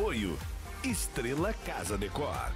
Apoio Estrela Casa Decor.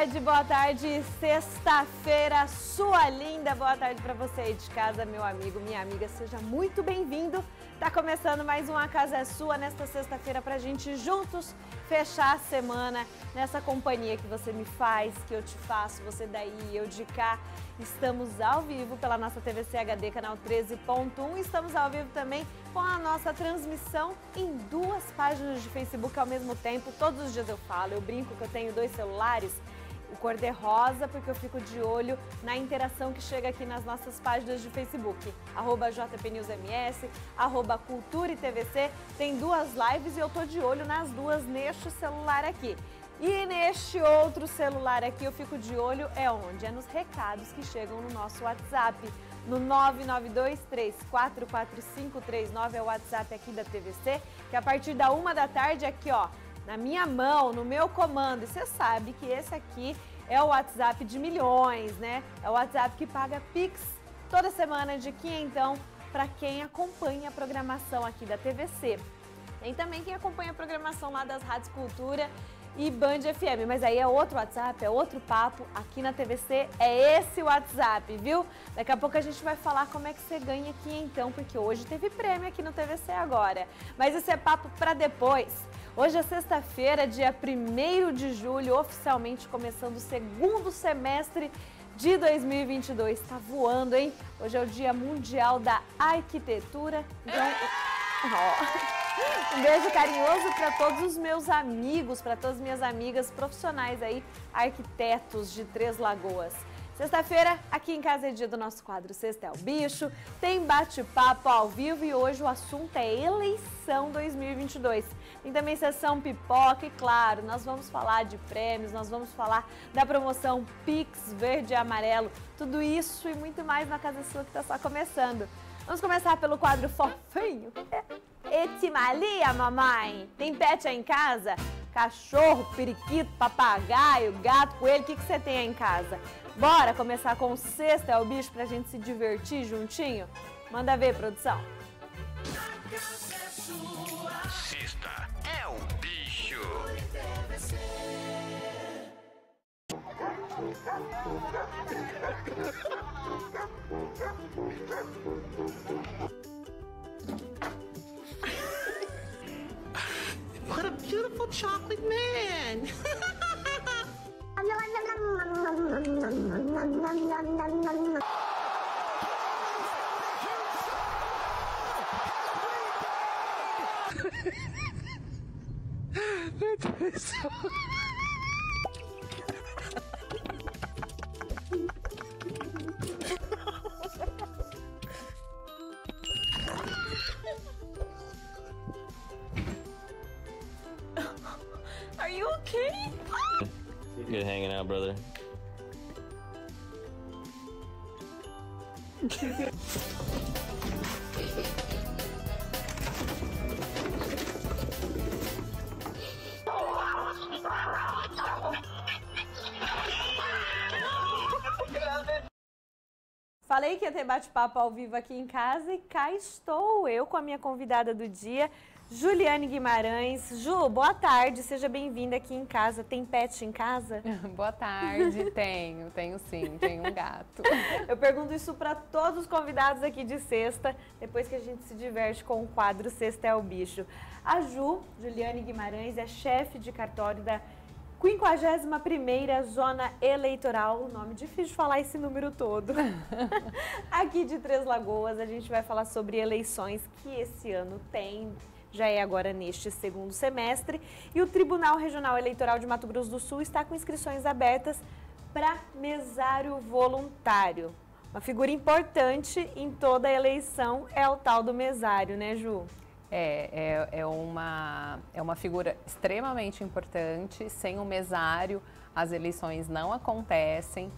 Tarde, boa tarde, sexta-feira, sua linda, boa tarde para você aí de casa, meu amigo, minha amiga, seja muito bem-vindo. Tá começando mais uma Casa é Sua nesta sexta-feira pra gente juntos fechar a semana nessa companhia que você me faz, que eu te faço, você daí, eu de cá. Estamos ao vivo pela nossa TVC HD, canal 13.1. Estamos ao vivo também com a nossa transmissão em duas páginas de Facebook ao mesmo tempo. Todos os dias eu falo, eu brinco que eu tenho dois celulares o cor de rosa, porque eu fico de olho na interação que chega aqui nas nossas páginas de Facebook. Arroba JPNewsMS, arroba Cultura e TVC. Tem duas lives e eu tô de olho nas duas neste celular aqui. E neste outro celular aqui eu fico de olho é onde? É nos recados que chegam no nosso WhatsApp. No 992344539 é o WhatsApp aqui da TVC, que a partir da uma da tarde aqui, ó, na minha mão, no meu comando. E você sabe que esse aqui é o WhatsApp de milhões, né? É o WhatsApp que paga Pix toda semana de então para quem acompanha a programação aqui da TVC. Tem também quem acompanha a programação lá das Rádios Cultura e Band FM, mas aí é outro WhatsApp, é outro papo. Aqui na TVC é esse WhatsApp, viu? Daqui a pouco a gente vai falar como é que você ganha aqui então, porque hoje teve prêmio aqui no TVC agora. Mas esse é papo para depois. Hoje é sexta-feira, dia 1 de julho, oficialmente começando o segundo semestre de 2022. Está voando, hein? Hoje é o Dia Mundial da Arquitetura. Então, oh. um beijo carinhoso para todos os meus amigos, para todas as minhas amigas profissionais aí, arquitetos de Três Lagoas. Sexta-feira, aqui em casa é dia do nosso quadro Sexta é o Bicho, tem bate-papo ao vivo e hoje o assunto é eleição 2022. Tem também sessão pipoca e, claro, nós vamos falar de prêmios, nós vamos falar da promoção Pix Verde e Amarelo, tudo isso e muito mais na Casa Sua que está só começando. Vamos começar pelo quadro fofinho. Etimalia, mamãe! Tem pet aí em casa? Cachorro, periquito, papagaio, gato, coelho, o que, que você tem aí em casa? Bora começar com o sexto é o bicho pra gente se divertir juntinho? Manda ver, produção. What a beautiful chocolate man! That's so... Falei que ia ter bate-papo ao vivo aqui em casa e cá estou eu com a minha convidada do dia, Juliane Guimarães. Ju, boa tarde, seja bem-vinda aqui em casa. Tem pet em casa? boa tarde, tenho, tenho sim, tenho um gato. Eu pergunto isso para todos os convidados aqui de sexta, depois que a gente se diverte com o quadro Sexta é o Bicho. A Ju, Juliane Guimarães, é chefe de cartório da 51ª Zona Eleitoral, nome difícil de falar esse número todo. Aqui de Três Lagoas, a gente vai falar sobre eleições que esse ano tem já é agora neste segundo semestre. E o Tribunal Regional Eleitoral de Mato Grosso do Sul está com inscrições abertas para mesário voluntário. Uma figura importante em toda a eleição é o tal do mesário, né, Ju? É, é, é, uma, é uma figura extremamente importante. Sem o mesário, as eleições não acontecem.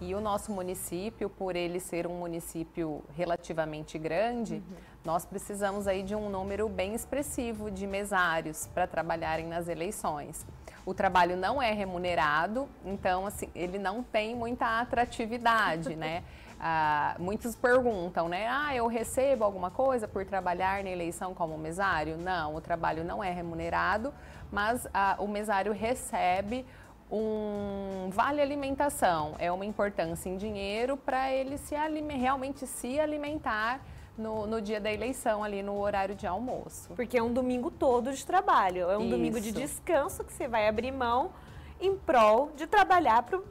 E o nosso município, por ele ser um município relativamente grande, nós precisamos aí de um número bem expressivo de mesários para trabalharem nas eleições. O trabalho não é remunerado, então assim, ele não tem muita atratividade, né? Ah, muitos perguntam, né? Ah, eu recebo alguma coisa por trabalhar na eleição como mesário? Não, o trabalho não é remunerado, mas ah, o mesário recebe um vale alimentação, é uma importância em dinheiro para ele se realmente se alimentar no, no, dia da eleição, ali no horário de almoço. Porque é um domingo todo de trabalho, é um Isso. domingo de descanso que você vai abrir mão em prol de trabalhar para o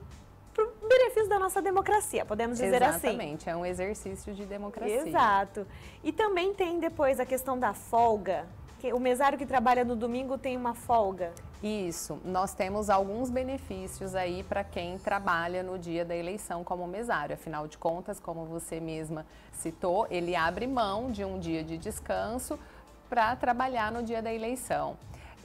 benefício da nossa democracia, podemos dizer Exatamente, assim. Exatamente, é um exercício de democracia. Exato. E também tem depois a questão da folga, o mesário que trabalha no domingo tem uma folga? Isso, nós temos alguns benefícios aí para quem trabalha no dia da eleição como mesário. Afinal de contas, como você mesma citou, ele abre mão de um dia de descanso para trabalhar no dia da eleição.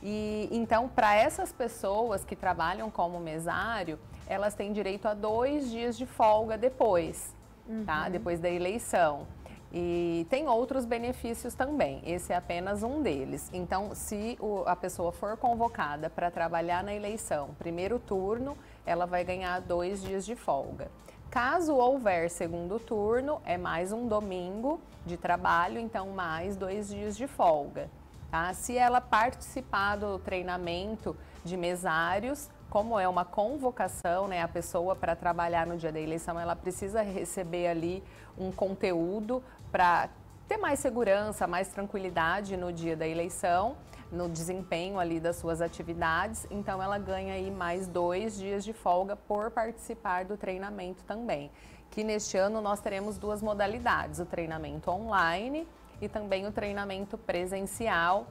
E então, para essas pessoas que trabalham como mesário, elas têm direito a dois dias de folga depois, tá? uhum. tá? Depois da eleição. E tem outros benefícios também, esse é apenas um deles. Então, se o, a pessoa for convocada para trabalhar na eleição, primeiro turno, ela vai ganhar dois dias de folga. Caso houver segundo turno, é mais um domingo de trabalho, então mais dois dias de folga. Tá? Se ela participar do treinamento de mesários, como é uma convocação, né, a pessoa para trabalhar no dia da eleição, ela precisa receber ali um conteúdo para ter mais segurança, mais tranquilidade no dia da eleição, no desempenho ali das suas atividades. Então, ela ganha aí mais dois dias de folga por participar do treinamento também. Que neste ano nós teremos duas modalidades: o treinamento online e também o treinamento presencial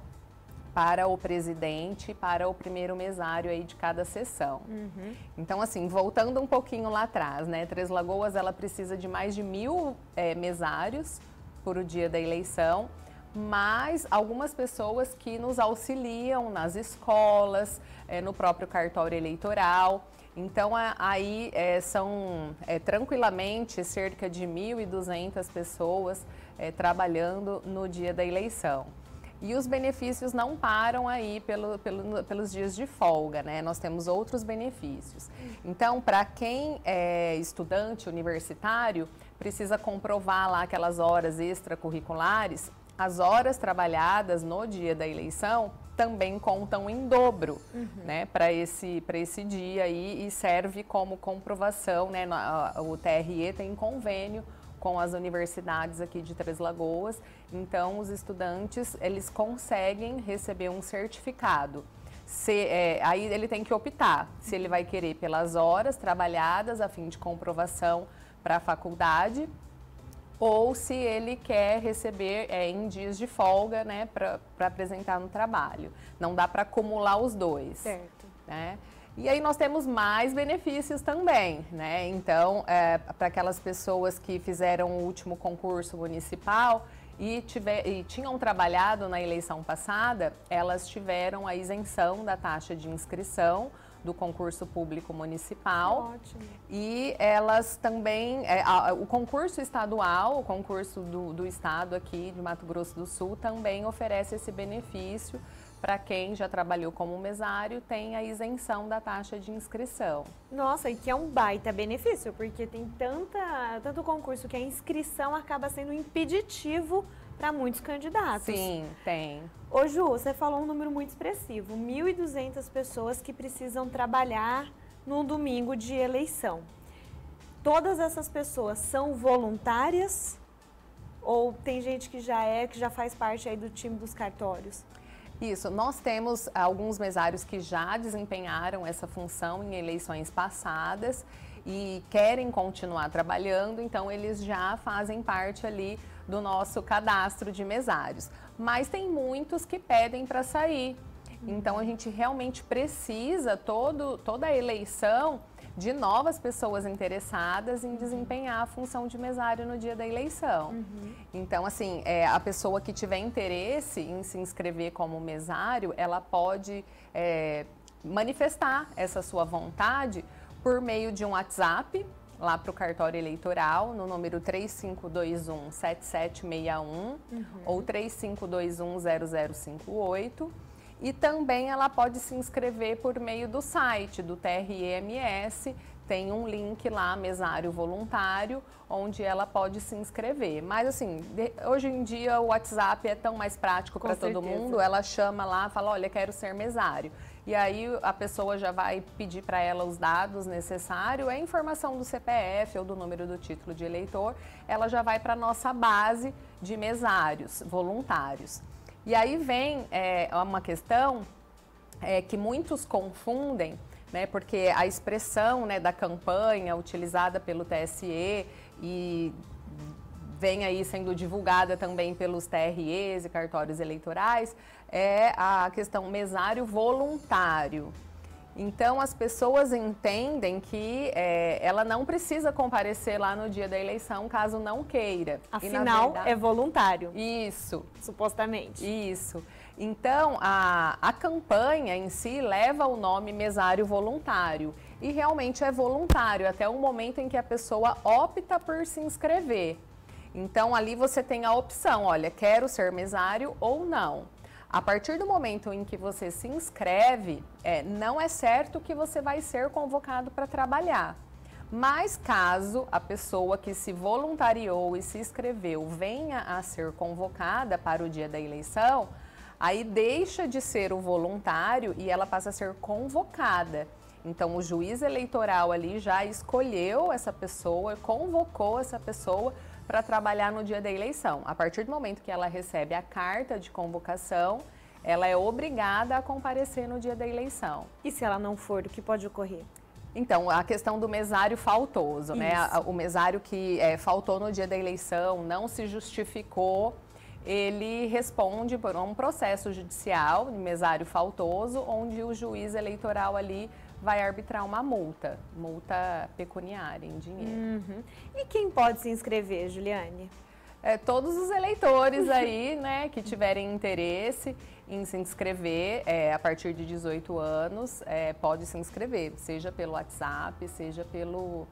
para o presidente, para o primeiro mesário aí de cada sessão. Uhum. Então, assim, voltando um pouquinho lá atrás, né? Três Lagoas, ela precisa de mais de mil é, mesários por o dia da eleição, mas algumas pessoas que nos auxiliam nas escolas, é, no próprio cartório eleitoral. Então, aí é, são é, tranquilamente cerca de 1.200 pessoas é, trabalhando no dia da eleição. E os benefícios não param aí pelo, pelo, pelos dias de folga, né? Nós temos outros benefícios. Então, para quem é estudante universitário, precisa comprovar lá aquelas horas extracurriculares. As horas trabalhadas no dia da eleição também contam em dobro, uhum. né, para esse, esse dia aí e serve como comprovação, né? O TRE tem convênio com as universidades aqui de Três Lagoas. Então, os estudantes eles conseguem receber um certificado. Se, é, aí ele tem que optar se ele vai querer pelas horas trabalhadas a fim de comprovação para a faculdade ou se ele quer receber é, em dias de folga, né, para apresentar no trabalho. Não dá para acumular os dois. Certo. Né? E aí nós temos mais benefícios também, né? Então, é, para aquelas pessoas que fizeram o último concurso municipal e, tiver, e tinham trabalhado na eleição passada, elas tiveram a isenção da taxa de inscrição do concurso público municipal. Ótimo. E elas também, é, a, o concurso estadual, o concurso do, do estado aqui de Mato Grosso do Sul, também oferece esse benefício para quem já trabalhou como mesário, tem a isenção da taxa de inscrição. Nossa, e que é um baita benefício, porque tem tanta, tanto concurso que a inscrição acaba sendo impeditivo para muitos candidatos. Sim, tem. Ô Ju, você falou um número muito expressivo, 1.200 pessoas que precisam trabalhar num domingo de eleição. Todas essas pessoas são voluntárias ou tem gente que já é, que já faz parte aí do time dos cartórios? Isso, nós temos alguns mesários que já desempenharam essa função em eleições passadas e querem continuar trabalhando, então eles já fazem parte ali do nosso cadastro de mesários. Mas tem muitos que pedem para sair. Então a gente realmente precisa todo, toda a eleição de novas pessoas interessadas em desempenhar a função de mesário no dia da eleição. Uhum. Então, assim, é, a pessoa que tiver interesse em se inscrever como mesário, ela pode é, manifestar essa sua vontade por meio de um WhatsApp lá para o cartório eleitoral no número 3521 7761 uhum. ou 3521 0058 e também ela pode se inscrever por meio do site do TREMS, tem um link lá, mesário voluntário, onde ela pode se inscrever. Mas assim, de, hoje em dia o WhatsApp é tão mais prático para todo mundo, ela chama lá, fala, olha, quero ser mesário. E aí a pessoa já vai pedir para ela os dados necessários, é a informação do CPF ou do número do título de eleitor, ela já vai para a nossa base de mesários voluntários. E aí vem é, uma questão é, que muitos confundem, né, porque a expressão né, da campanha utilizada pelo TSE e vem aí sendo divulgada também pelos TREs e cartórios eleitorais, é a questão mesário voluntário. Então, as pessoas entendem que é, ela não precisa comparecer lá no dia da eleição caso não queira. Afinal, verdade, é voluntário. Isso. Supostamente. Isso. Então, a, a campanha em si leva o nome mesário voluntário. E realmente é voluntário até o momento em que a pessoa opta por se inscrever. Então, ali você tem a opção: olha, quero ser mesário ou não. A partir do momento em que você se inscreve, é, não é certo que você vai ser convocado para trabalhar. Mas caso a pessoa que se voluntariou e se inscreveu venha a ser convocada para o dia da eleição, aí deixa de ser o voluntário e ela passa a ser convocada. Então, o juiz eleitoral ali já escolheu essa pessoa, convocou essa pessoa para trabalhar no dia da eleição. A partir do momento que ela recebe a carta de convocação, ela é obrigada a comparecer no dia da eleição. E se ela não for, o que pode ocorrer? Então, a questão do mesário faltoso, né? Isso. né? O mesário que é, faltou no dia da eleição, não se justificou, ele responde por um processo judicial, mesário faltoso, onde o juiz eleitoral ali vai arbitrar uma multa, multa pecuniária em dinheiro. Uhum. E quem pode se inscrever, Juliane? É, todos os eleitores aí, né, que tiverem interesse em se inscrever é, a partir de 18 anos, é, pode se inscrever, seja pelo WhatsApp, seja pelo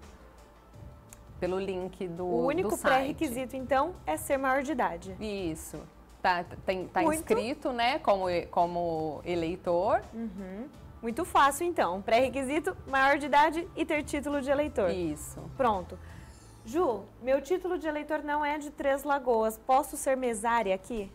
pelo link do O único pré-requisito, então, é ser maior de idade. Isso. Tá, tem, tá inscrito, né, como, como eleitor. Uhum. Muito fácil, então. Pré-requisito, maior de idade e ter título de eleitor. Isso. Pronto. Ju, meu título de eleitor não é de Três Lagoas. Posso ser mesária aqui?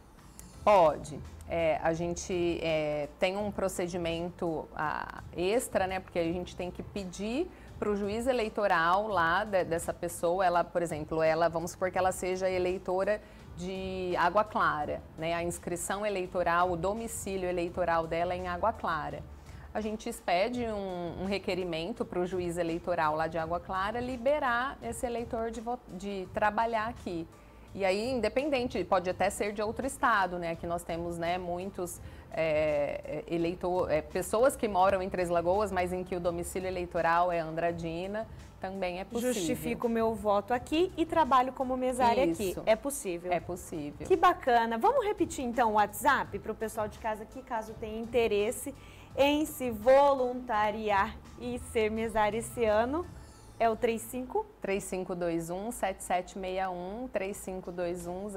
Pode. É, a gente é, tem um procedimento a, extra, né? Porque a gente tem que pedir para o juiz eleitoral lá de, dessa pessoa, ela, por exemplo, ela, vamos supor que ela seja eleitora de Água Clara, né? A inscrição eleitoral, o domicílio eleitoral dela é em Água Clara a gente expede um, um requerimento para o juiz eleitoral lá de Água Clara liberar esse eleitor de, de trabalhar aqui. E aí, independente, pode até ser de outro estado, né? Aqui nós temos né, muitos é, eleitor, é, pessoas que moram em Três Lagoas, mas em que o domicílio eleitoral é Andradina, também é possível. Justifico o meu voto aqui e trabalho como mesária Isso. aqui. É possível? É possível. Que bacana. Vamos repetir então o WhatsApp para o pessoal de casa aqui, caso tenha interesse em se voluntariar e ser mesário esse ano é o 35 3521 7761 3521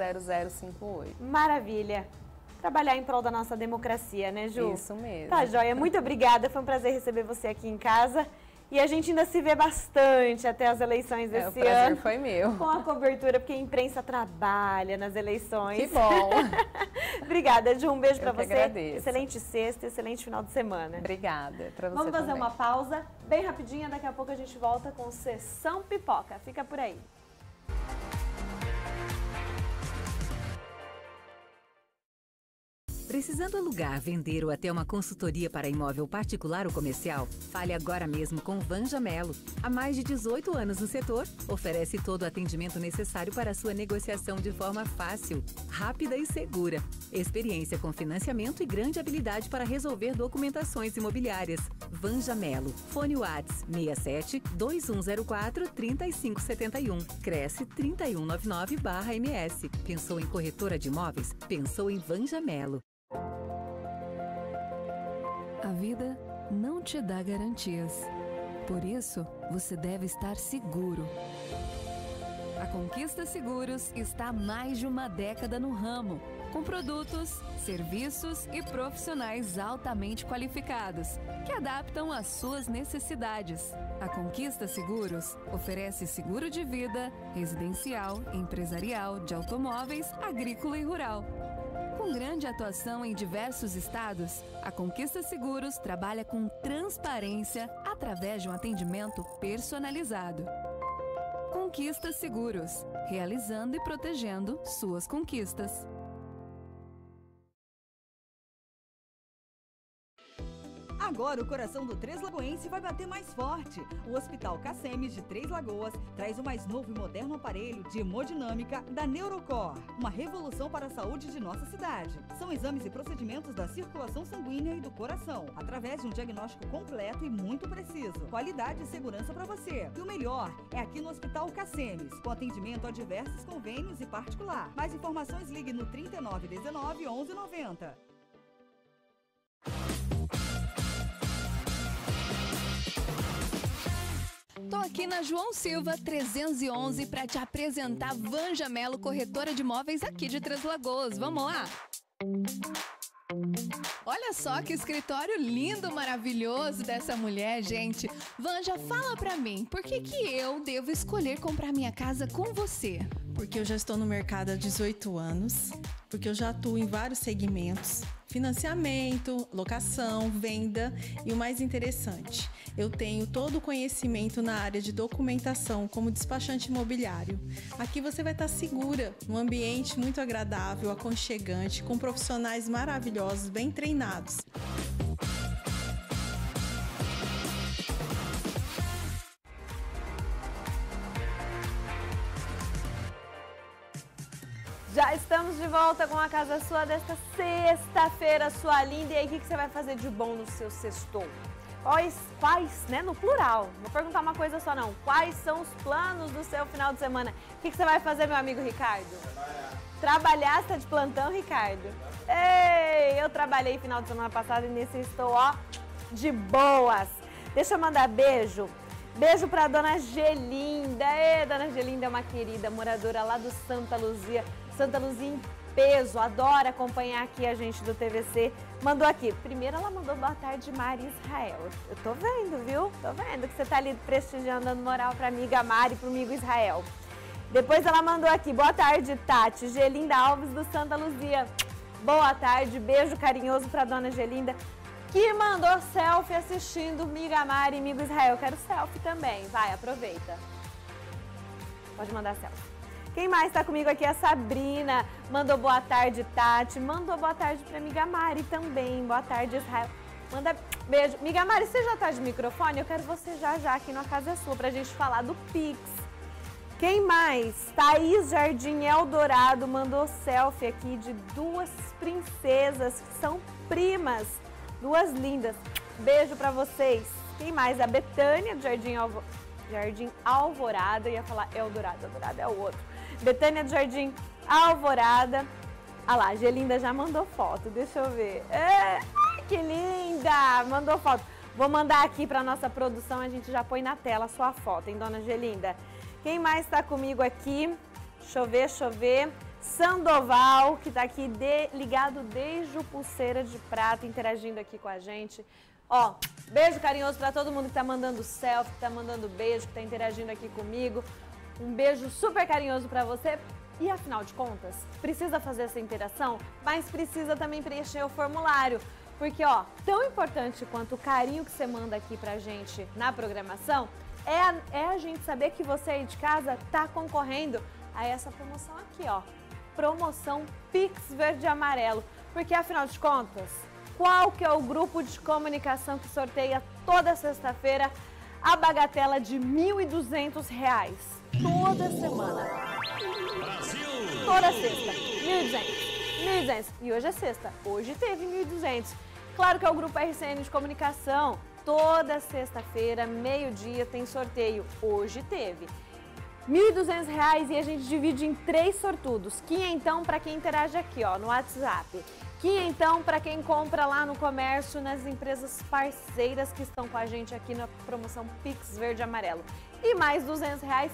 0058. Maravilha. Trabalhar em prol da nossa democracia, né, Ju? Isso mesmo. Tá, joia. Muito obrigada. Foi um prazer receber você aqui em casa. E a gente ainda se vê bastante até as eleições é, desse o prazer ano. foi meu. Com a cobertura, porque a imprensa trabalha nas eleições. Que bom. Obrigada, Ju. Um beijo para você. Agradeço. Excelente sexta, excelente final de semana. Obrigada. Pra você Vamos fazer também. uma pausa bem rapidinha. Daqui a pouco a gente volta com Sessão Pipoca. Fica por aí. Precisando alugar, vender ou até uma consultoria para imóvel particular ou comercial? Fale agora mesmo com Vanja Melo. Há mais de 18 anos no setor, oferece todo o atendimento necessário para sua negociação de forma fácil, rápida e segura. Experiência com financiamento e grande habilidade para resolver documentações imobiliárias. Vanja Melo. Fone Whats 67 2104 3571. Cresce 3199/MS. Pensou em corretora de imóveis? Pensou em Vanja Melo. Vida não te dá garantias, Por isso, você deve estar seguro. A Conquista Seguros está há mais de uma década no ramo, com produtos, serviços e profissionais altamente qualificados, que adaptam às suas necessidades. A Conquista Seguros oferece seguro de vida, residencial, empresarial, de automóveis, agrícola e rural. Com grande atuação em diversos estados, a Conquista Seguros trabalha com transparência através de um atendimento personalizado. Conquista Seguros, realizando e protegendo suas conquistas. Agora o coração do Três Lagoense vai bater mais forte. O Hospital Cacemes de Três Lagoas traz o mais novo e moderno aparelho de hemodinâmica da Neurocor, uma revolução para a saúde de nossa cidade. São exames e procedimentos da circulação sanguínea e do coração, através de um diagnóstico completo e muito preciso. Qualidade e segurança para você. E o melhor é aqui no Hospital Cacemes, com atendimento a diversos convênios e particular. Mais informações ligue no 3919 1190. Tô aqui na João Silva 311 para te apresentar Vanja Melo, corretora de imóveis aqui de Três Lagoas. Vamos lá? Olha só que escritório lindo, maravilhoso dessa mulher, gente. Vanja, fala pra mim, por que que eu devo escolher comprar minha casa com você? Porque eu já estou no mercado há 18 anos, porque eu já atuo em vários segmentos: financiamento, locação, venda e o mais interessante, eu tenho todo o conhecimento na área de documentação como despachante imobiliário. Aqui você vai estar segura, num ambiente muito agradável, aconchegante, com profissionais maravilhosos, bem treinados. Já estamos de volta com a Casa Sua desta sexta-feira, sua linda. E aí, o que você vai fazer de bom no seu sextou? Quais, quais, né, no plural, vou perguntar uma coisa só não. Quais são os planos do seu final de semana? O que você vai fazer, meu amigo Ricardo? Trabalhar, você tá de plantão, Ricardo? Ei, eu trabalhei final de semana passada e nesse estou, ó, de boas. Deixa eu mandar beijo. Beijo pra dona Gelinda. Ê, dona Gelinda é uma querida moradora lá do Santa Luzia. Santa Luzia em peso, adora acompanhar aqui a gente do TVC. Mandou aqui. Primeiro ela mandou boa tarde, Mari Israel. Eu tô vendo, viu? Tô vendo que você tá ali prestigiando, dando moral pra amiga Mari e pro amigo Israel. Depois ela mandou aqui, boa tarde, Tati. Gelinda Alves do Santa Luzia. Boa tarde, beijo carinhoso pra dona Gelinda, que mandou selfie assistindo Miga Mari e Amigo Israel. Quero selfie também. Vai, aproveita. Pode mandar selfie. Quem mais está comigo aqui é a Sabrina. Mandou boa tarde, Tati. Mandou boa tarde pra amiga Mari também. Boa tarde, Israel. Manda beijo. Miga Mari, você já tá de microfone? Eu quero você já já aqui no Casa é Sua pra gente falar do Pix. Quem mais? Thaís Jardim Eldorado mandou selfie aqui de duas princesas que são primas. Duas lindas. Beijo pra vocês. Quem mais? A Betânia do Jardim, Alvo... Jardim Alvorada. Ia falar Eldorado. Eldorado é o outro. Betânia do Jardim Alvorada. Ah lá, a Gelinda já mandou foto. Deixa eu ver. É, ai, que linda! Mandou foto. Vou mandar aqui para nossa produção, a gente já põe na tela a sua foto, hein, dona Gelinda? Quem mais está comigo aqui? Deixa eu ver, deixa eu ver. Sandoval, que está aqui de, ligado desde o Pulseira de Prata, interagindo aqui com a gente. Ó, beijo carinhoso para todo mundo que está mandando selfie, que está mandando beijo, que está interagindo aqui comigo. Um beijo super carinhoso para você. E afinal de contas, precisa fazer essa interação, mas precisa também preencher o formulário. Porque, ó, tão importante quanto o carinho que você manda aqui pra gente na programação é a, é a gente saber que você aí de casa tá concorrendo a essa promoção aqui, ó. Promoção Pix Verde Amarelo. Porque, afinal de contas, qual que é o grupo de comunicação que sorteia toda sexta-feira a bagatela de R$ 1.200? Toda semana. Toda sexta. 1.200. 1.200. E hoje é sexta. Hoje teve 1.200. Claro que é o Grupo RCN de Comunicação. Toda sexta-feira, meio-dia, tem sorteio. Hoje teve. R$ 1.200 e a gente divide em três sortudos. Quinhentão para quem interage aqui, ó, no WhatsApp. Quinhentão para quem compra lá no comércio, nas empresas parceiras que estão com a gente aqui na promoção Pix Verde Amarelo. E mais 200 reais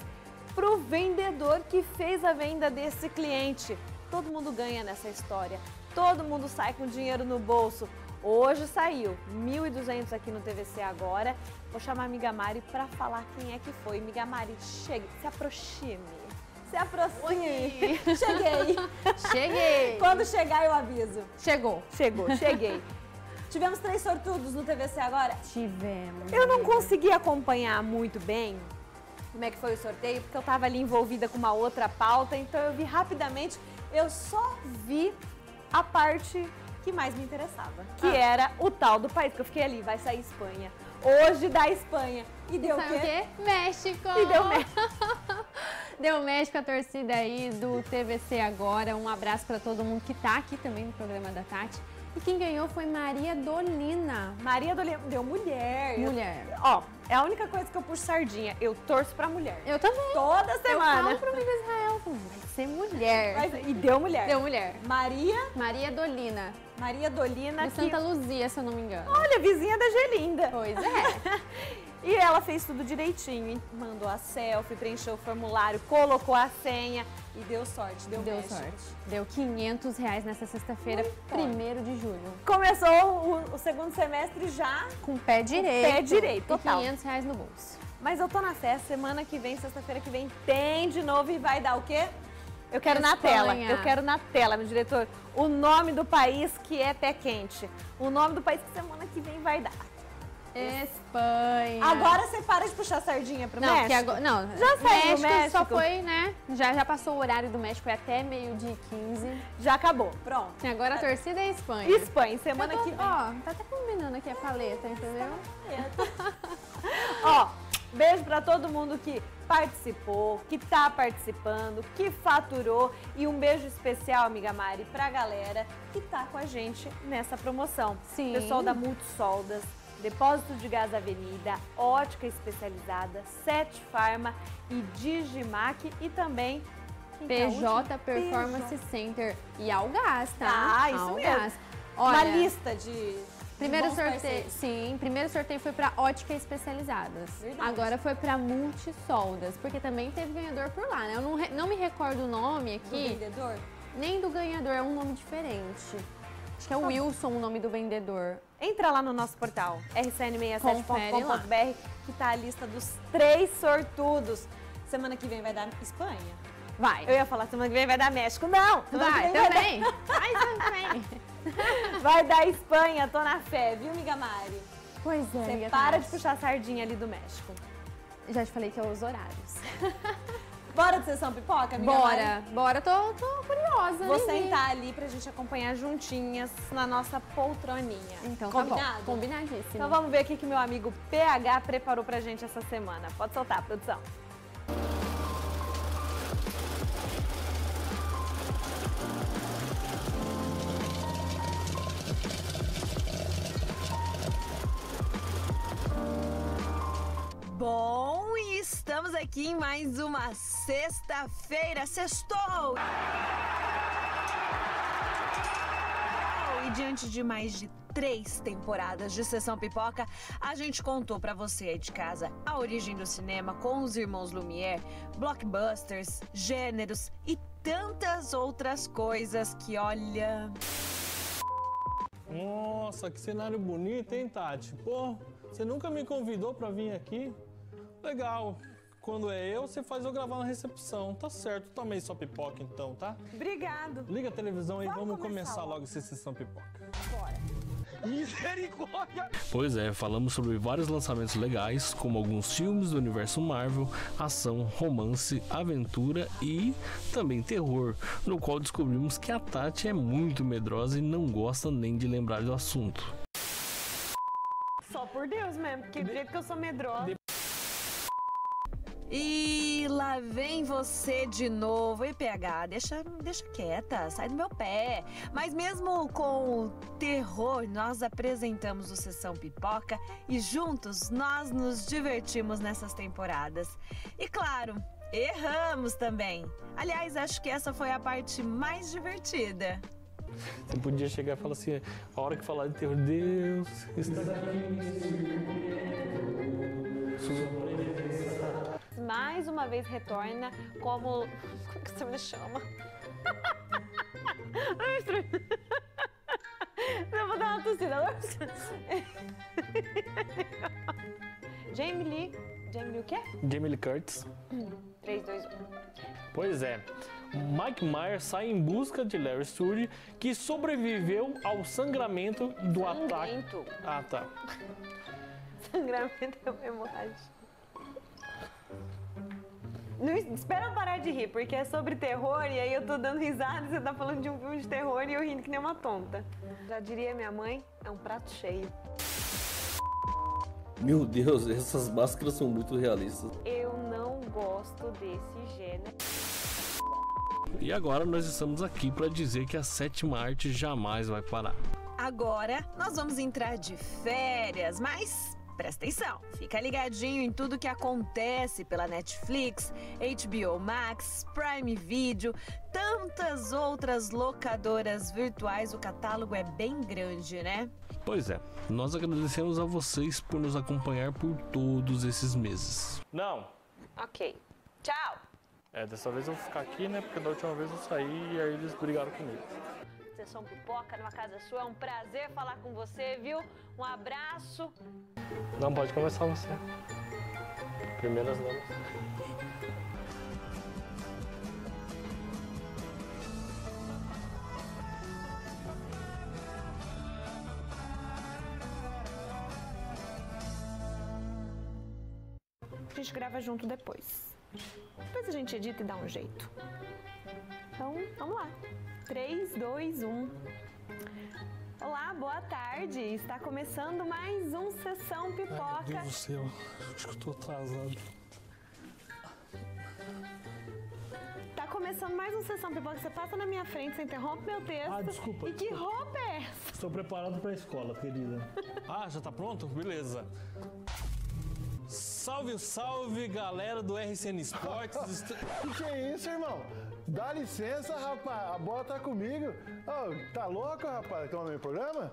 para o vendedor que fez a venda desse cliente. Todo mundo ganha nessa história. Todo mundo sai com dinheiro no bolso. Hoje saiu 1.200 aqui no TVC agora. Vou chamar a amiga Mari para falar quem é que foi. Amiga Mari, chegue, se aproxime. Se aproxime. Cheguei. Cheguei. Quando chegar eu aviso. Chegou. Chegou, cheguei. Tivemos três sortudos no TVC agora? Tivemos. Eu não consegui acompanhar muito bem como é que foi o sorteio, porque eu estava ali envolvida com uma outra pauta, então eu vi rapidamente, eu só vi a parte que mais me interessava, que Ah. era o tal do país, que eu fiquei ali, vai sair Espanha. Hoje da Espanha. E deu o Sabe quê? o quê? México! E deu México. Deu México a torcida aí do TVC agora. Um abraço pra todo mundo que tá aqui também no programa da Tati. E quem ganhou foi Maria Dolina. Maria Dolina deu mulher. Eu- Mulher. ó, é a única coisa que eu puxo sardinha. Eu torço pra mulher. Eu também. Toda Eu semana. falo pro Israel, vai ser mulher. Mas- e deu mulher. Deu mulher. Maria, Maria Dolina, Maria Dolina, de que, Santa Luzia, se eu não me engano. olha, vizinha da Gelinda. Pois é. E ela fez tudo direitinho, mandou a selfie, preencheu o formulário, colocou a senha e deu sorte, deu, Deu sorte. Deu 500 reais nessa sexta-feira, Muito 1 de julho. Começou o, o segundo semestre já, Com o pé direito. pé direito, E total. 500 reais no bolso. mas eu tô na fé, semana que vem, sexta-feira que vem, tem de novo e vai dar o quê? Eu quero na Espanha. tela, eu quero na tela, meu diretor, o nome do país que é pé quente. O nome do país que semana que vem vai dar. Espanha. Agora você para de puxar sardinha pro Não, México. agora. Não, Já saiu o México, só México? foi, né? Já, já passou o horário do México, é até meio-dia e 15. Já acabou, pronto. E agora a torcida é Espanha. Espanha, semana tô- que vem. Ó, tá até combinando aqui a paleta, entendeu? Ó, beijo pra todo mundo que participou, que tá participando, que faturou e um beijo especial, amiga Mari, pra galera que tá com a gente nessa promoção. Sim. Pessoal da Multisoldas, Depósito de Gás Avenida, Ótica Especializada, Sete Farma e Digimac e também é PJ? Performance PJ. Center e Algás, tá? Ah, isso Algás. mesmo. Olha, Uma lista de, de Primeiro bons sorteio, parceiros. sim, primeiro sorteio foi para ótica especializadas. Verdade. Agora foi para multisoldas, porque também teve ganhador por lá, né? Eu não, não me recordo o nome Do aqui, vendedor? nem do ganhador, é um nome diferente. Acho que é o Wilson o nome do vendedor. Entra lá no nosso portal, Confere rcn67.com.br, que tá a lista dos três sortudos. Semana que vem vai dar Espanha. Vai. Eu ia falar semana que vem vai dar México. Não! Vai, também. Vai também. Vai dar, vai dar Espanha, tô na fé, viu, miga Mari? Pois é, Você amiga para de puxar a sardinha ali do México. Já te falei que é os horários. Bora de sessão pipoca, amiga Mari? Bora, bora, tô, tô curiosa. Vou nem vi. sentar ali pra gente acompanhar juntinhas na nossa poltroninha. Então Combinado? tá bom. Combinadíssimo. Então vamos ver o que que meu amigo PH preparou pra gente essa semana. Pode soltar, produção. Bom, e estamos aqui em mais uma sexta-feira. Sextou! E diante de mais de três temporadas de Sessão Pipoca, a gente contou pra você aí de casa a origem do cinema com os irmãos Lumière, blockbusters, gêneros e tantas outras coisas que, olha. Nossa, que cenário bonito, hein, Tati? Pô, você nunca me convidou pra vir aqui? Legal. Quando é eu, você faz eu gravar na recepção. Tá certo, tomei sua pipoca então, tá? Obrigado. Liga a televisão aí, Vamos vamos começar começar logo. essa sessão pipoca. Misericórdia! Pois é, falamos sobre vários lançamentos legais, como alguns filmes do universo Marvel, ação, romance, aventura e também terror, no qual descobrimos que a Tati é muito medrosa e não gosta nem de lembrar do assunto. Só por Deus mesmo, porque do jeito que eu sou medrosa. E lá vem você de novo. Ei, PH, deixa, deixa quieta, sai do meu pé. Mas mesmo com o terror, nós apresentamos o Sessão Pipoca e juntos nós nos divertimos nessas temporadas. E claro, Erramos também. Aliás, acho que essa foi a parte mais divertida. Você podia chegar e falar assim, a hora que falar de terror, Deus está Mais uma vez retorna como. Como que você me chama? Eu vou dar uma tossida. Jamie Lee. Jamie Lee o quê? Jamie Lee Curtis. 3, 2, 1. Pois é. Mike Myers sai em busca de Larry Sturdy, que sobreviveu ao sangramento do ataque. Sangrento. Ah, tá. Sangramento é uma hemorragia. Não, espera eu parar de rir, porque é sobre terror e aí eu tô dando risada e você tá falando de um filme de terror e eu rindo que nem uma tonta. Já diria minha mãe, é um prato cheio. Meu Deus, essas máscaras são muito realistas. Eu não gosto desse gênero. E agora nós estamos aqui para dizer que a sétima arte jamais vai parar. Agora nós vamos entrar de férias, mas presta atenção, fica ligadinho em tudo que acontece pela Netflix, HBO Max, Prime Video, tantas outras locadoras virtuais. O catálogo é bem grande, né? Pois é, nós agradecemos a vocês por nos acompanhar por todos esses meses. Não, Ok. Tchau! é, dessa vez eu vou ficar aqui, né? Porque da última vez eu saí e aí eles brigaram comigo. Sessão Pipoca numa casa sua, é um prazer falar com você, viu? Um abraço. Não, pode começar você. Primeiras damas. A gente grava junto depois. Depois a gente edita e dá um jeito. Então, vamos lá. 3, 2, 1. Olá, boa tarde. Está começando mais um Sessão Ai, meu Pipoca. Deus do céu, acho que eu tô atrasado. Tá começando mais um Sessão Pipoca. Você passa na minha frente, você interrompe meu texto. Ah, desculpa, E que desculpa. roupa é essa? Estou preparado para a escola, querida. Ah, já tá pronto? Beleza. Salve, salve, galera do RCN Esportes. Est- Que que é isso, irmão? Dá licença, rapaz. A bola tá comigo. Ô, tá louco, rapaz? No meu programa?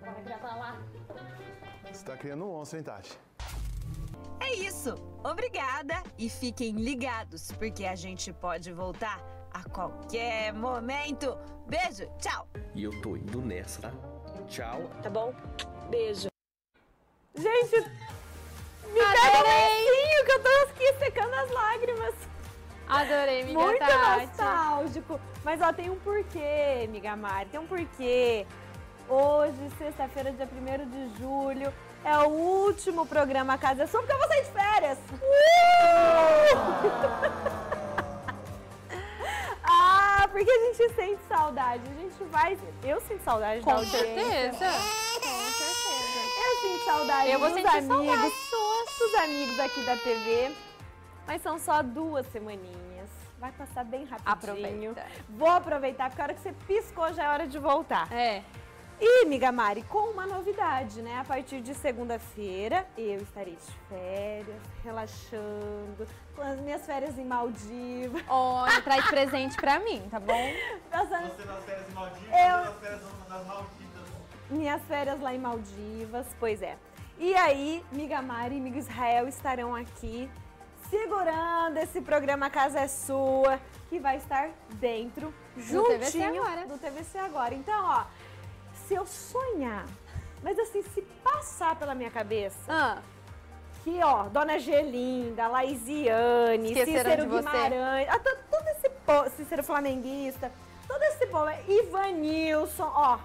Bora gravar lá. Você tá criando um monstro, hein, Tati? É isso. Obrigada e fiquem ligados, porque a gente pode voltar a qualquer momento. Beijo, tchau. E eu tô indo nessa, tá? Tchau. Tá bom? Beijo. Gente, me pega um lencinho que eu tô aqui secando as lágrimas. Adorei, amiga Muito Tati. nostálgico. Mas ó, tem um porquê, amiga Mari, tem um porquê. Hoje, sexta-feira, dia 1 de julho, é o último programa Casa Sua, porque eu vou sair de férias. Uh! ah, porque a gente sente saudade. A gente vai. Eu sinto saudade da Com audiência. certeza. Com certeza. Eu sinto saudade Eu vou dos sentir amigos, saudade dos amigos aqui da TV. Mas são só duas semaninhas. Vai passar bem rapidinho. Aproveita. Vou aproveitar, porque a hora que você piscou já é hora de voltar. É. E, amiga Mari, com uma novidade, né? A partir de segunda-feira, eu estarei de férias, relaxando, com as minhas férias em Maldivas. Olha, traz presente pra mim, tá bom? Passando Você nas férias em Maldivas, Eu- nas férias nas Maldivas. minhas férias lá em Maldivas, pois é. E aí, Miga Mari e Miga Israel estarão aqui segurando esse programa Casa é Sua, que vai estar dentro, juntinho TVC agora. do TVC agora. Então, ó, se eu sonhar, mas assim, se passar pela minha cabeça, Ah, que ó, Dona Gelinda, Laisiane, Esqueceram Cícero? Guimarães, ah, to- todo esse povo, Cícero Flamenguista, todo esse povo, Ivanilson, ó,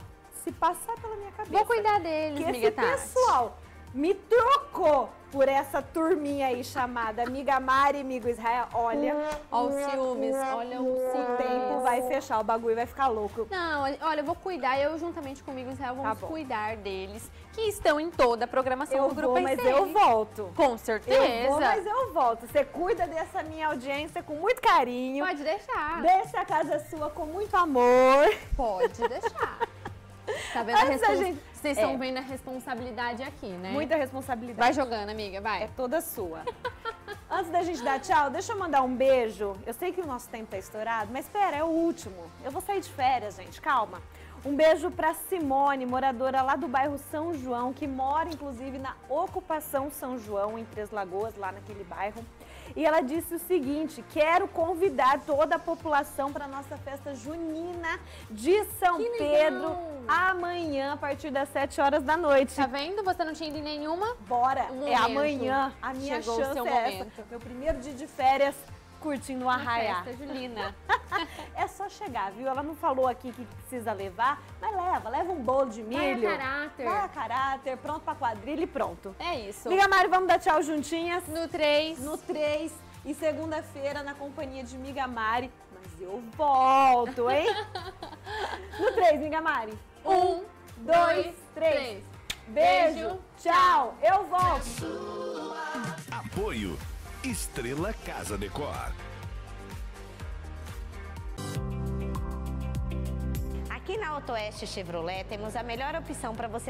se passar pela minha cabeça. vou cuidar deles, que esse pessoal me trocou por essa turminha aí chamada Amiga Mari Amigo Israel, olha. Ó os ciúmes, olha o O ciúmes. tempo vai fechar, o bagulho vai ficar louco. Não, olha, eu vou cuidar, eu juntamente comigo e Israel vamos Tá cuidar deles, que estão em toda a programação Eu do Grupo vou, mas eu volto. Com certeza. Eu vou, mas eu volto. Você cuida dessa minha audiência com muito carinho. Pode deixar. Deixa a casa sua com muito amor. Pode deixar. Tá vendo a Antes respons- gente- Vocês É. estão vendo a responsabilidade aqui, né? Muita responsabilidade. Vai jogando, amiga, vai. É toda sua. Antes da gente dar tchau, deixa eu mandar um beijo. Eu sei que o nosso tempo tá estourado, mas espera, é o último. Eu vou sair de férias, gente, calma. Um beijo para Simone, moradora lá do bairro São João, que mora inclusive na ocupação São João, em Três Lagoas, lá naquele bairro. E ela disse o seguinte: quero convidar toda a população para a nossa festa junina de São Que Pedro legal! amanhã, a partir das 7 horas da noite. Tá vendo? Você não tinha ido em nenhuma? Bora! Um é momento. amanhã. A minha Chegou chance é momento. essa. Meu primeiro dia de férias curtindo o Uma arraiá. festa julina. é só chegar, viu? Ela não falou aqui que precisa levar, mas leva. Leva um bolo de Vai a milho. caráter. Vai a caráter, pronto pra quadrilha e pronto. É isso. Liga, Mari, vamos dar tchau juntinhas? No 3. No 3. E segunda-feira, na companhia de Miga Mari. Mas eu volto, hein? no 3, Miga Mari. Um, dois, três. Beijo, Beijo, tchau. Eu volto. Apoio Estrela Casa Decor. Aqui na Auto Oeste Chevrolet temos a melhor opção para você